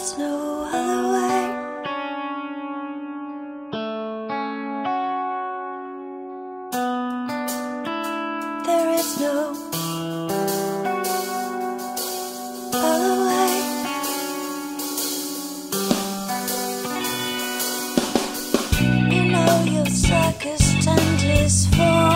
There's no other way. There is no other way. You know your circus tent is full.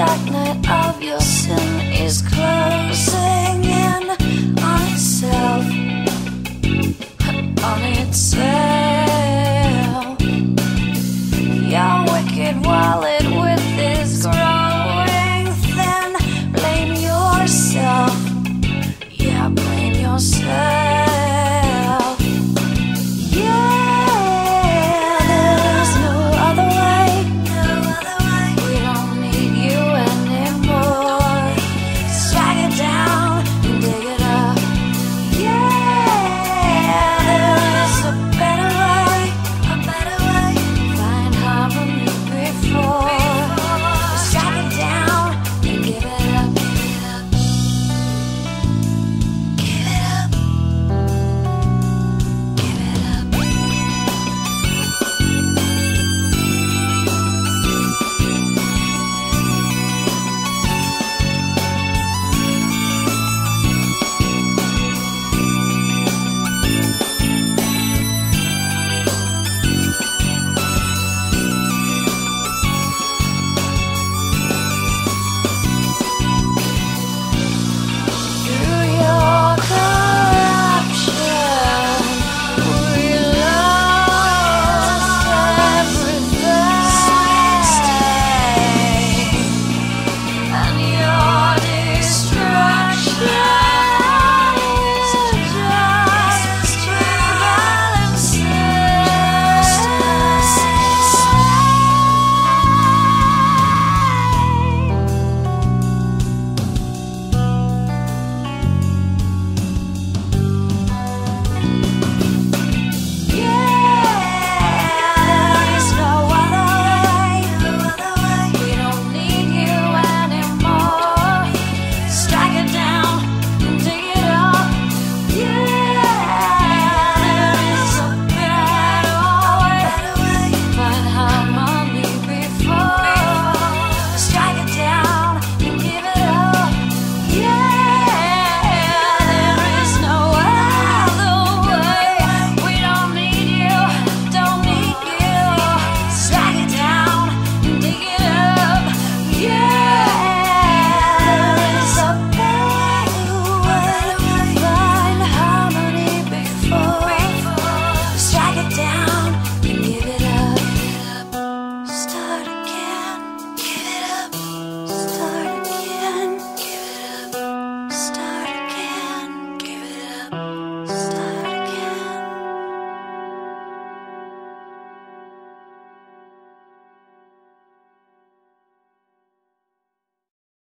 track of your sin is closed.